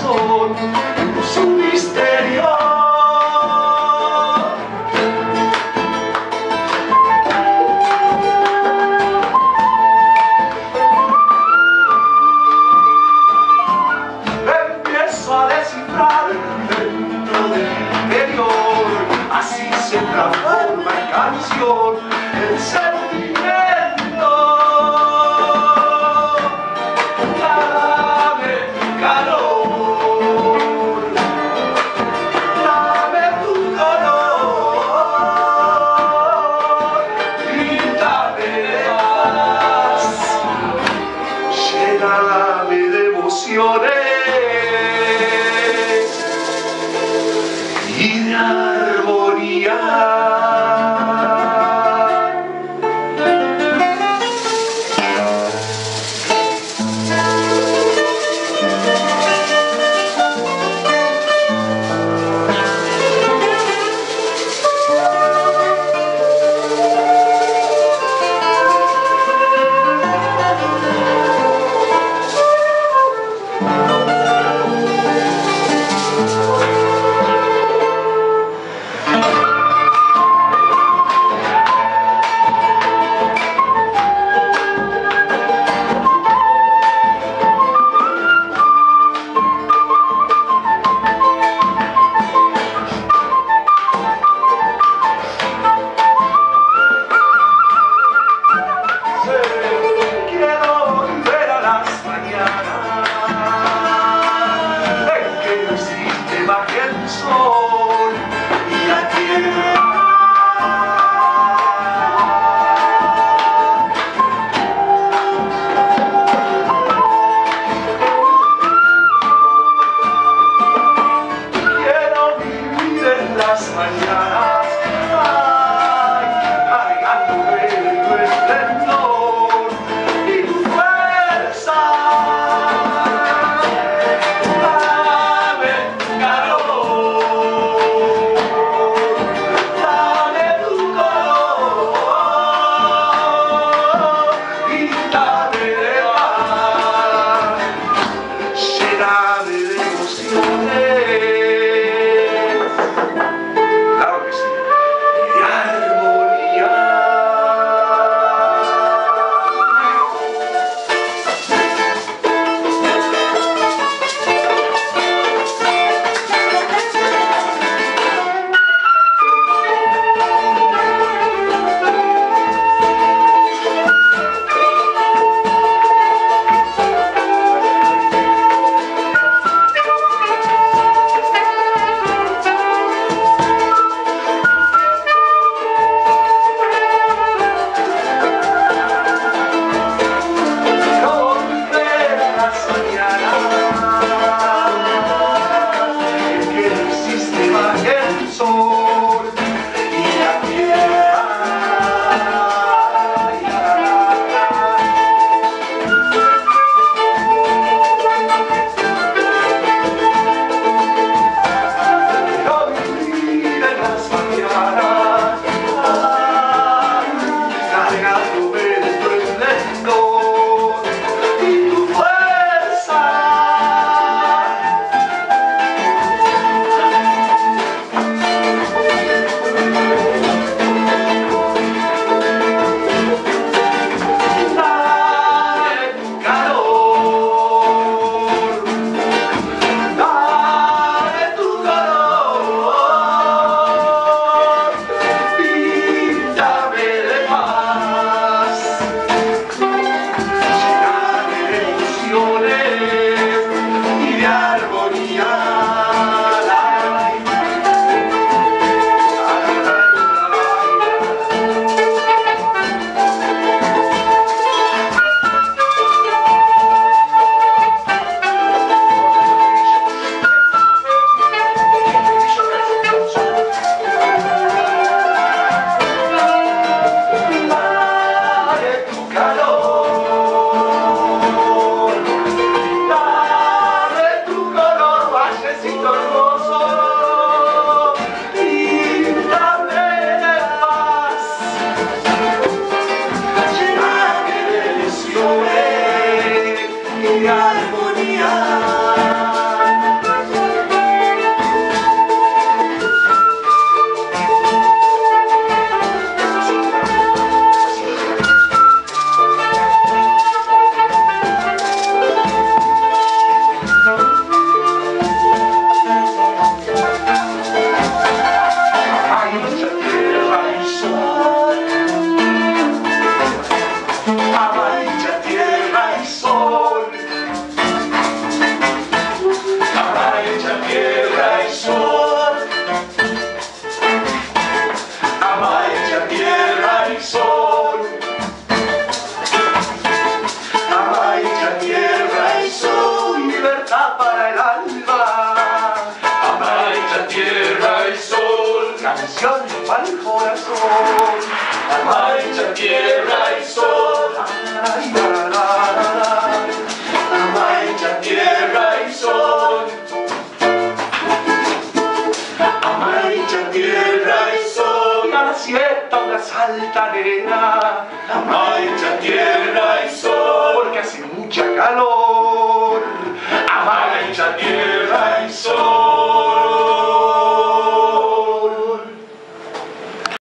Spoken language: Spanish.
corazón corazón. Amaicha tierra y sol, Ay, la, tierra y sol. Amaicha tierra y sol, Y a la siesta una saltanera. Amaicha tierra y sol, Porque hace mucha calor. Amaicha tierra y sol.